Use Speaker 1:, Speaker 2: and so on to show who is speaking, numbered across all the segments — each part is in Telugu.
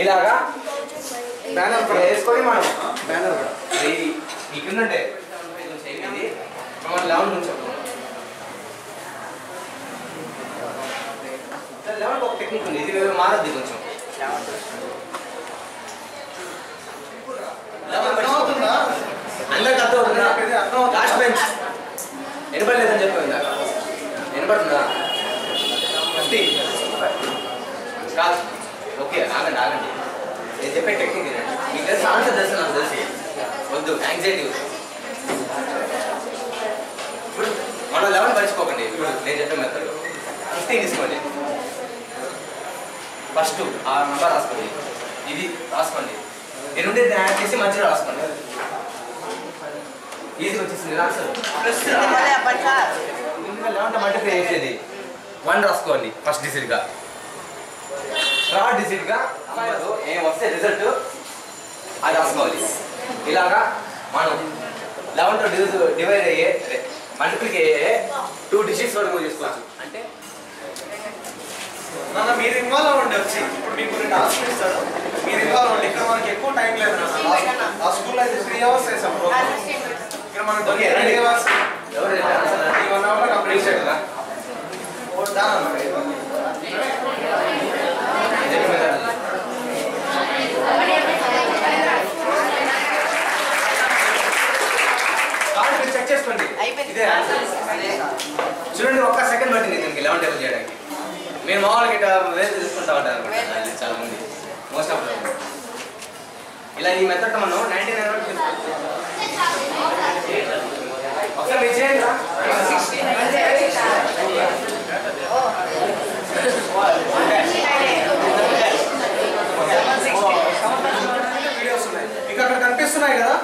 Speaker 1: ఇలాగా
Speaker 2: బ్యానర్ కూడా
Speaker 1: వేసుకొని మనం
Speaker 2: బ్యానర్ కూడా
Speaker 1: ఇది ఉంటే ఇది మనం లెవెన్ నుంచి లెవెన్ ఒక టెక్నిక్ ఉంది. ఇది మారద్ది కొంచెం. అందరికి
Speaker 2: ఇది అర్థమవుతుందా?
Speaker 1: లాస్ట్ బెంచ్ వినపడలేదని చెప్పి ఇందాక వినపడుతుందా? చెప్పే టెక్నిక్ మీకు తెలిసి ఆన్సర్ తెలుసు నాకు తెలిసి వద్దు యాంగ్జైటీ ఇప్పుడు మనం లెవెన్ పరిచుకోకండి ఇప్పుడు నేను చెప్పే మెథడ్ ఫిఫ్టీన్ తీసుకోండి ఫస్ట్ ఆ నెంబర్ రాసుకోండి ఇది రాసుకోండి నేను యాడ్ చేసి మధ్యలో రాసుకోండి ఈజీ వచ్చేసింది ఆన్సర్ ప్లస్ లెవెన్ మల్టిప్లై చేసేది వన్ రాసుకోండి ఫస్ట్ డిజిట్గా థర్డ్ డిజిట్గా ఏం వస్తే రిజల్ట్ అది రాసుకోవాలి. ఇలాగా మనం లెవెన్తో డివైడ్ అయ్యే మల్టిప్లిక్ అయ్యే టూ డిజిట్స్ వరకు చేసుకోవచ్చు. అంటే
Speaker 2: నాన్న మీరు ఇన్వాల్వ్ అవ్వండి వచ్చి. ఇప్పుడు మీకు రెండు టాస్క్ ఇస్తాడు. మీరు ఇన్వాల్వ్ అవ్వండి. ఇక్కడ మనకి ఎక్కువ టైం లేదు నాన్న. ఆ స్కూల్లో అయితే త్రీ అవర్స్ చేసాం. ప్రోగ్రామ్ ఇక్కడ మనకి
Speaker 1: రండి.
Speaker 2: అవర్స్
Speaker 1: ఎవరు
Speaker 2: వన్ అవర్లో కంప్లీట్ చేయాలి?
Speaker 1: కదా చేసుకోండి. చూడండి ఒక్క సెకండ్ పట్టింది దీనికి. లెవెన్ టేబుల్ చేయడానికి. మీరు మామూలుగా ఇట్లా వేలు తీసుకుంటా ఉంటారు చాలా మంది మోస్ట్ ఆఫ్ ఇలా ఈ మెథడ్ మనం నైన్టీ నైన్ వరకు. ఒకసారి మీరు చేయండి.
Speaker 2: వీడియోస్ ఉన్నాయి. మీకు అక్కడ కనిపిస్తున్నాయి కదా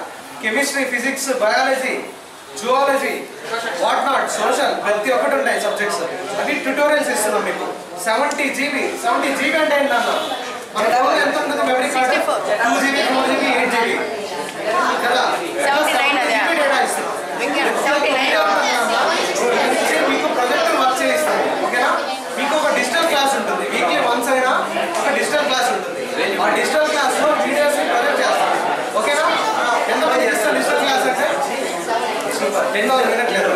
Speaker 2: chemistry physics biology. Zoology what not social ప్రతి ఒక్కటి ఉన్నాయి సబ్జెక్ట్స్. అవి ట్యూటోరియల్స్ ఇస్తున్నాం మీకు. సెవెంటీ జీబీ సెవెంటీ జీబీ అంటే ఏంటన్నా మన ఫోన్ ఎంత ఉంటుంది? Memory card
Speaker 3: 64.
Speaker 2: Two GB four GB eight GB. కదా
Speaker 3: 79 అదే.
Speaker 2: జీబీ డేటా ఇస్తున్నాం
Speaker 3: సెవెంటీ నైన్
Speaker 2: మీకు ప్రొజెక్టర్ వర్క్ చేయిస్తాం ఓకేనా మీకు ఒక డిజిటల్ క్లాస్ ఉంటుంది వీక్లీ వన్స్ అయినా ఒక డిజిటల్ క్లాస్ ఉంటుంది ఆ డిజిటల్ క్లాస్లో వీడియోస్ ప్రొజెక్ట్ చేస్తాం ఓకేనా ఎంత మంది చేస్తారు డిజిటల్ క్లాస్ అంటే టెన్ మినిట్ లేదు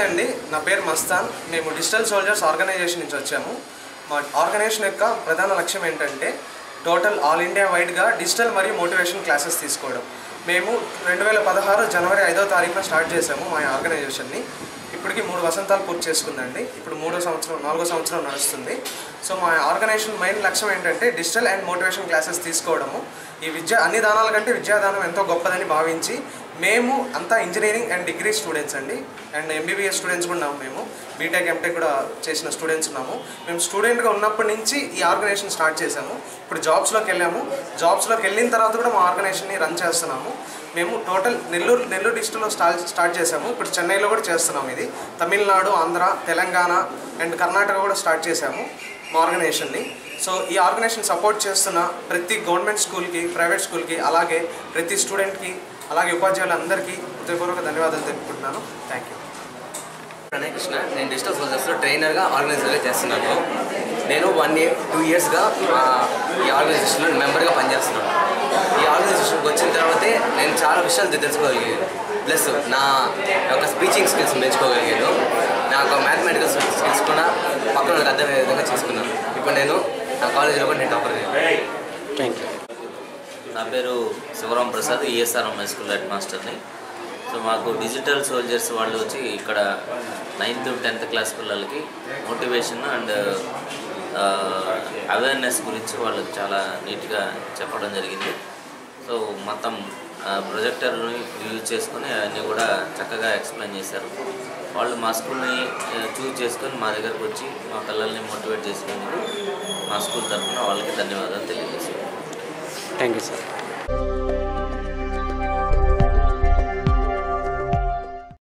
Speaker 2: నమస్తే అండి. నా పేరు మస్తాన్. మేము డిజిటల్ సోల్జర్స్ ఆర్గనైజేషన్ నుంచి వచ్చాము. మా ఆర్గనైజేషన్ యొక్క ప్రధాన లక్ష్యం ఏంటంటే టోటల్ ఆల్ ఇండియా వైడ్గా డిజిటల్ మరియు మోటివేషన్ క్లాసెస్ తీసుకోవడం. మేము రెండు వేల పదహారు జనవరి ఐదో తారీఖున స్టార్ట్ చేసాము మా ఆర్గనైజేషన్ని. ఇప్పటికి మూడు వసంతాలు పూర్తి చేసుకుందండి. ఇప్పుడు మూడో సంవత్సరం నాలుగో సంవత్సరం నడుస్తుంది. సో మా ఆర్గనైజేషన్ మెయిన్ లక్ష్యం ఏంటంటే డిజిటల్ అండ్ మోటివేషన్ క్లాసెస్ తీసుకోవడము. ఈ విద్య అన్ని దానాల కంటే విద్యాదానం ఎంతో గొప్పదని భావించి మేము అంతా ఇంజనీరింగ్ అండ్. డిగ్రీ స్టూడెంట్స్ అండి అండ్ ఎంబీబీఎస్ స్టూడెంట్స్ కూడా ఉన్నాము మేము. బీటెక్ ఎంటెక్ కూడా చేసిన స్టూడెంట్స్ ఉన్నాము. మేము స్టూడెంట్గా ఉన్నప్పటి నుంచి ఈ ఆర్గనైజేషన్ స్టార్ట్ చేసాము ఇప్పుడు జాబ్స్లోకి వెళ్ళాము. జాబ్స్లోకి వెళ్ళిన తర్వాత కూడా మా ఆర్గనైజేషన్ని రన్ చేస్తున్నాము. మేము టోటల్ నెల్లూరు నెల్లూరు డిస్టిక్లో స్టార్ట్ స్టార్ట్ చేసాము ఇప్పుడు చెన్నైలో కూడా చేస్తున్నాము ఇది. తమిళనాడు ఆంధ్ర తెలంగాణ అండ్ కర్ణాటక కూడా స్టార్ట్ చేసాము మా ఆర్గనైజేషన్ని సో ఈ ఆర్గనైజేషన్ సపోర్ట్ చేస్తున్న ప్రతి గవర్నమెంట్ స్కూల్కి ప్రైవేట్ స్కూల్కి అలాగే ప్రతి స్టూడెంట్కి అలాగే ఉపాధ్యాయులందరికీ హృదయపూర్వక ధన్యవాదాలు తెలుపుకుంటున్నాను. థ్యాంక్ యూ
Speaker 1: ప్రణయ్ కృష్ణ నేను డిజిటల్ సోల్జర్స్లో ట్రైనర్గా ఆర్గనైజర్గా చేస్తున్నాను. నేను వన్ ఇయర్ టూ ఇయర్స్గా ఈ ఆర్గనైజేషన్లో మెంబర్గా పనిచేస్తున్నాను. ఈ ఆర్గనైజేషన్కి వచ్చిన తర్వాతే నేను చాలా విషయాలు తెలుసుకోగలిగాను. ప్లస్ నా యొక్క స్పీచింగ్ స్కిల్స్ పెంచుకోగలిగాను నా యొక్క మ్యాథమెటికల్ స్కిల్స్ కూడా పక్కన వాళ్ళకి అర్థమయ్యే విధంగా చేసుకున్నాను. ఇప్పుడు నేను నా కాలేజీలో కూడా నేను టాపర్
Speaker 4: థ్యాంక్ యూ
Speaker 5: పేరు Shivaram Prasad ESR high school head మాస్టర్ని సో మాకు డిజిటల్ సోల్జర్స్ వాళ్ళు వచ్చి ఇక్కడ నైన్త్ టెన్త్ క్లాస్ పిల్లలకి మోటివేషన్ అండ్ అవేర్నెస్ గురించి వాళ్ళకి చాలా నీట్గా చెప్పడం జరిగింది. సో మొత్తం ప్రొజెక్టర్ని యూజ్ చేసుకొని అన్నీ కూడా చక్కగా ఎక్స్ప్లెయిన్ చేశారు. వాళ్ళు మా స్కూల్ని చూజ్ చేసుకొని మా దగ్గరకు వచ్చి మా పిల్లల్ని మోటివేట్ చేసినందుకు మా స్కూల్ తరఫున వాళ్ళకి ధన్యవాదాలు తెలియజేశారు
Speaker 4: థ్యాంక్ యూ సార్ oh